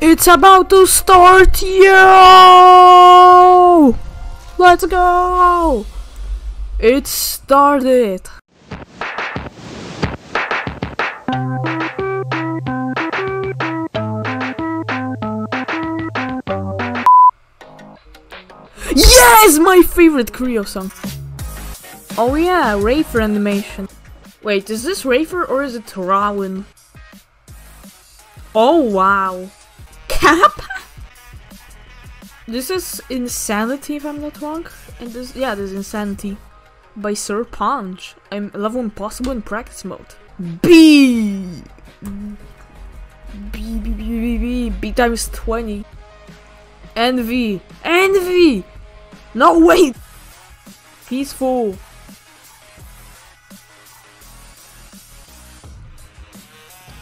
It's about to start, yo! Let's go! It started! Yes! My favorite Creo song! Oh yeah, Rafer animation. Wait, is this Rafer or is it Rowan? Oh wow. Cap? This is Insanity if I'm not wrong. And this yeah, this is Insanity. By Sir Punch. I'm level impossible in practice mode. B B B B B B B times 20. Envy! Envy! No wait! Peaceful.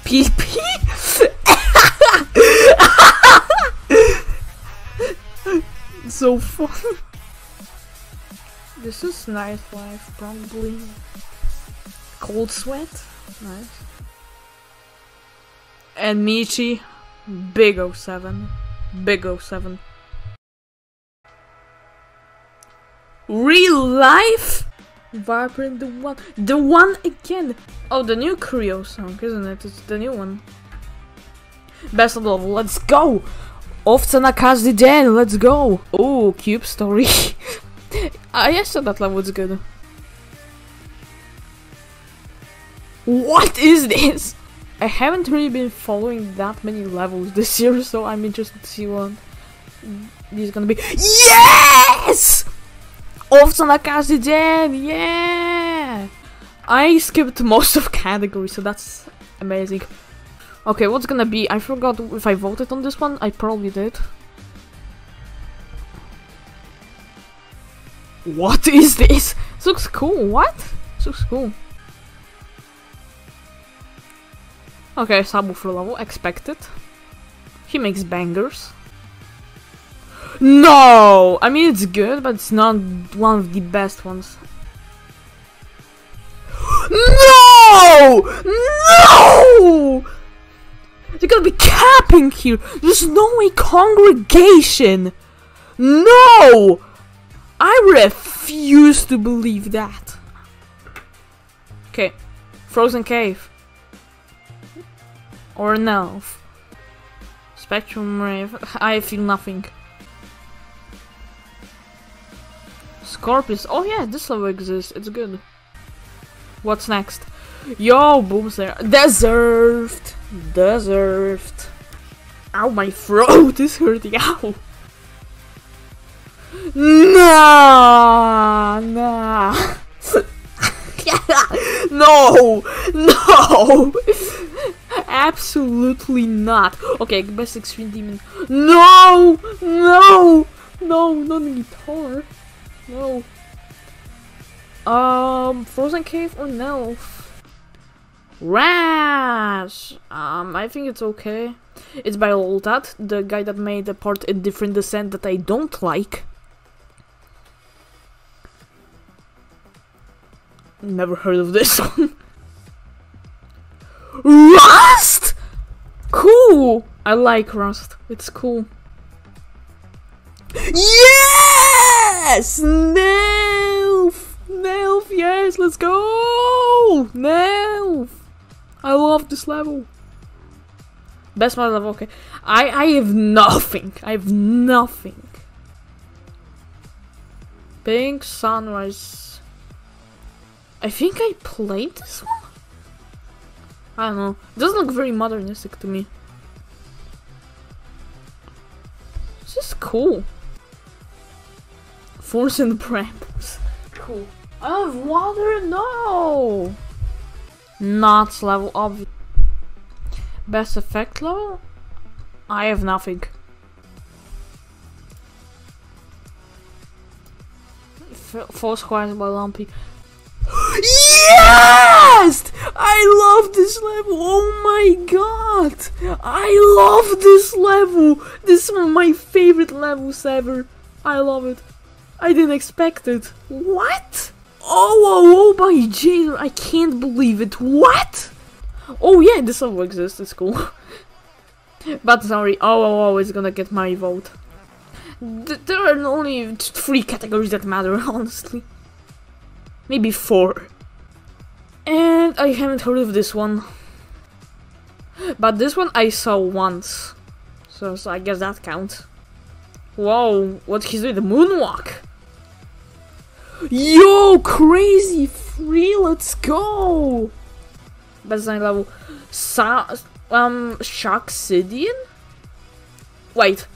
PP? so fun. This is nice life, probably. Cold sweat? Nice. And Michi, big 07. Big 07. Real life? Vibrant the one. The one again! Oh, the new Creo song, isn't it? It's the new one. Best of level, let's go! Owca na każdy dzień, let's go! Ooh, cube story. A jeszcze that was good. What is this? I haven't really been following that many levels this year, so I'm interested to see one. this is gonna be. Yes! Owca na każdy dzień, yeah! I skipped most of categories, so that's amazing. Okay, what's gonna be? I forgot if I voted on this one. I probably did. What is this? This looks cool. What? This looks cool. Okay, subwoofer level. Expected. He makes bangers. No! I mean, it's good, but it's not one of the best ones. No! No! You're gonna be capping here! There's no way congregation! No! I refuse to believe that. Okay. Frozen Cave. Or an elf. Spectrum Rave. I feel nothing. Scorpius. Oh yeah, this level exists. It's good. What's next? Yo, Boom's there. Deserved. Deserved. Ow, my throat is hurting. Ow. Nah, nah. no, no, absolutely not. Okay, best extreme demon. No, no, no, not the guitar. No. Um, Frozen Cave or Nelf? Rash! Um, I think it's okay. It's by Loltat, the guy that made the part A Different Descent that I don't like. Never heard of this one. Rust! Cool! I like Rust. It's cool. Yes! Nelf! Nelf, yes, let's go! Nelf! Love this level. Best my level, okay. I, I have nothing. I have nothing. Pink Sunrise. I think I played this one? I don't know. It doesn't look very modernistic to me. This is cool. Force the Brambles. Cool. I have water? No! Not level of Best effect level? I have nothing. F False Quiet by Lumpy. Yes! I love this level. Oh my god. I love this level. This is one of my favorite levels ever. I love it. I didn't expect it. What? Oh, oh, oh, by Jader. I can't believe it. What? Oh yeah, this level exists. It's cool. But sorry, oh, oh, oh is gonna get my vote. Th there are only three categories that matter, honestly. Maybe four. And I haven't heard of this one. But this one I saw once. So, so I guess that counts. Whoa, what he's doing? The moonwalk! Yo, crazy free, let's go! Best nine level. Sa um, Sharksidian? Wait.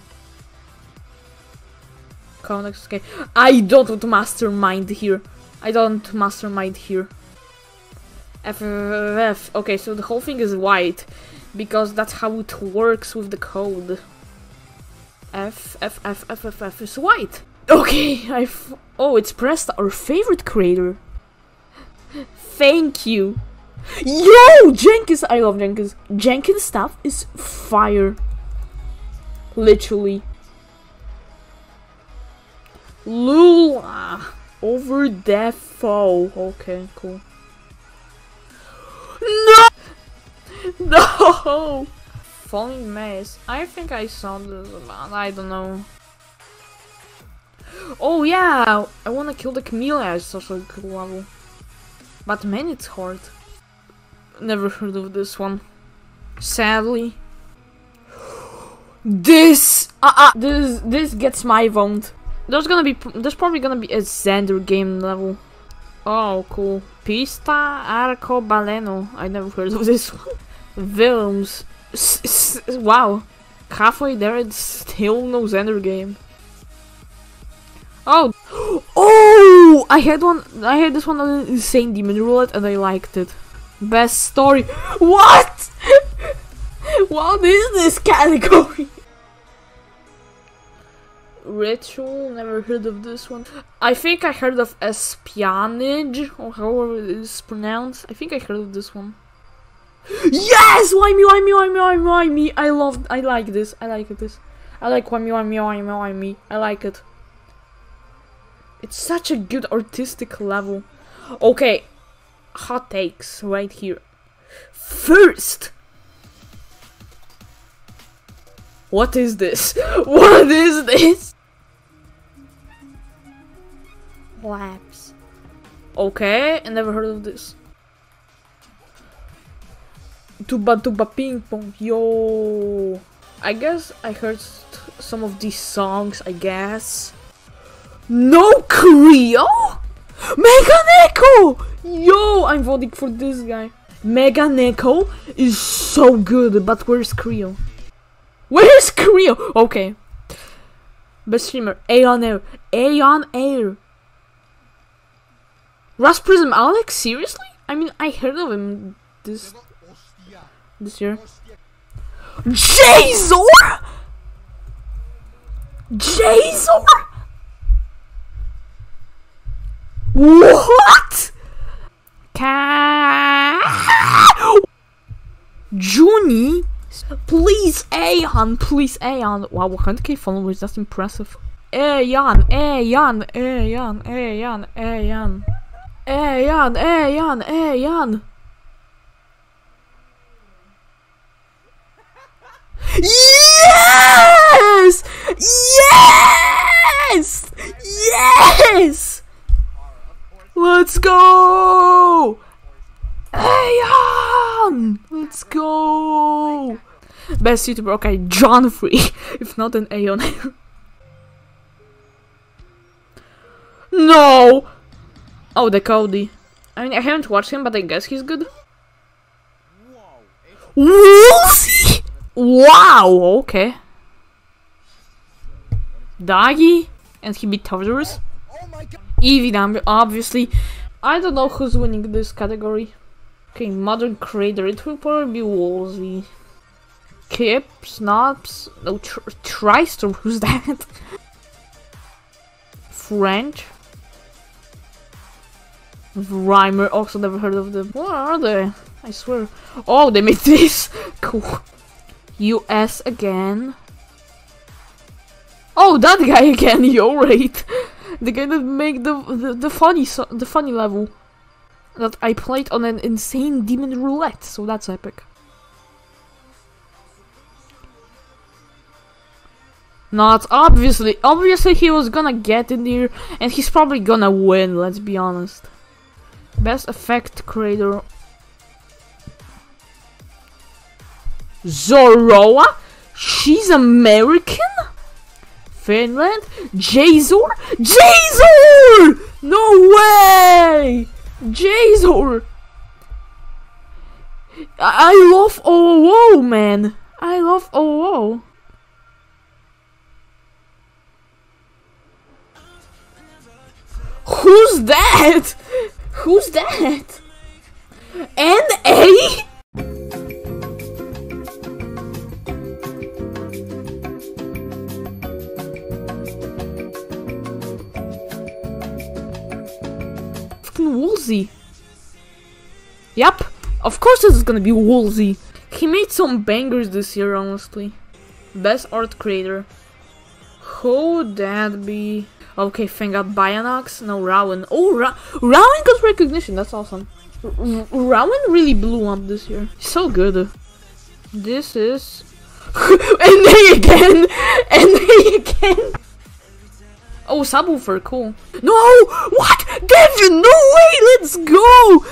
Conex, okay. I don't want mastermind here. I don't mastermind here. FFF. Okay, so the whole thing is white. Because that's how it works with the code. F, F, F, F, F, F is white. Okay, I. Oh, it's Presta, our favorite creator. Thank you. Yo, Jenkins! I love Jenkins. Jenkins stuff is fire. Literally. Lula over Defo. Okay, cool. No! No! Falling Maze. I think I saw this, I don't know. Oh yeah! I wanna kill the Chameleon. It's such a cool level. But man, it's hard. Never heard of this one. Sadly. This! Uh, uh, this this gets my vote. There's gonna be there's probably gonna be a Xender Game level. Oh, cool. Pista Arco Baleno. I never heard of this one. Films. wow. Halfway there, it's still no Xender Game. Oh, oh! I had one. I had this one on Insane Demon Roulette, and I liked it. Best story. What? what is this category? Ritual, never heard of this one. I think I heard of Espionage, or however it is pronounced. I think I heard of this one. Yes! Why me, why me, why me, why me, why me? I love, I like this, I like this. I like why me, why me, why me, why me. I like it. It's such a good artistic level. Okay, hot takes right here. First! What is this? What is this? Labs. Okay, I never heard of this. Tuba tuba ping pong, yo. I guess I heard some of these songs, I guess. No Creo? Mega Neko! Yo, I'm voting for this guy. Mega Neko is so good, but where's Creo? Where's Creo? Okay. Best streamer, Aeon Air. Aeon Air. Rust Prism Alex? Seriously? I mean, I heard of him this this year. Jazor! Jazor! What? Ka Junie? Please, Aeon, please, Aeon. Wow, 100k followers, that's impressive. Aeon, Aeon, Aeon, Aeon, Aeon. Aeon, Aeon, Aeon. Yes! Yes! Yes! Let's go! Aeon! Let's go! Best YouTuber, okay, John Free. if not, an Aeon. no! Oh, the Cody. I mean, I haven't watched him, but I guess he's good. Wolfie! Wow, okay. Dagi? And he beat Tavros? Evie obviously. I don't know who's winning this category. Okay, modern creator. It will probably be Wulzy. Kip, Snops, no, tr Tristor, who's that? French. Rhymer, also never heard of them. What are they? I swear. Oh, they made this! cool. US again. Oh, that guy again, yo rate. The guy that made the, the, the funny so the funny level. That I played on an insane demon roulette, so that's epic. Not obviously. Obviously, he was gonna get in there, and he's probably gonna win. Let's be honest. Best effect creator. Zoroa? She's American? Finland? Jazor? Jazor! No way! Jazor! I, I love OO, man. I love OO. Who's that? Who's that? And A? Wulzy. Yep, of course this is gonna be Wulzy. He made some bangers this year, honestly. Best art creator. Who would that be? Okay, thank God, Bianox? No, Rowan. Oh, Ra Rowan got recognition, that's awesome. R Rowan really blew up this year. So good. This is... and they again! And they again! Oh, subwoofer, cool. No! What? Devin, no way! Let's go!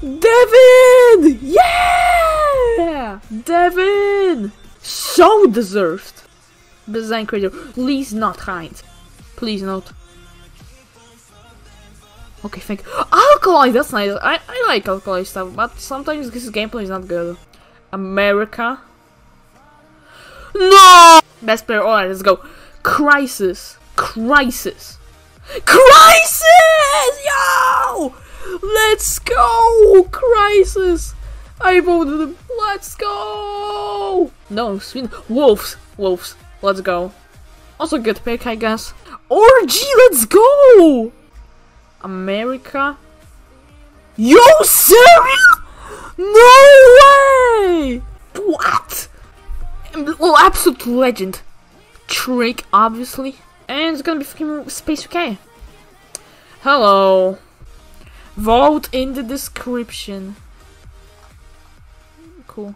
Devin! Yeah! Devin! So deserved. Design creator, please not hide. Please not. Okay, thank you. Alkali, that's nice. I, I like Alkali stuff, but sometimes this gameplay is not good. America. No! Best player, alright, let's go. Crisis. Crisis. Crisis! Yo! Let's go! Crisis! I voted him. Let's go! No, Sweden. Wolves. Wolves. Let's go. Also good pick, I guess. Orgy, let's go! America. Yo, serious? No way! What? Well, absolute legend. Trick, obviously. And it's gonna be fucking Space UK. Hello. Vote in the description. Cool.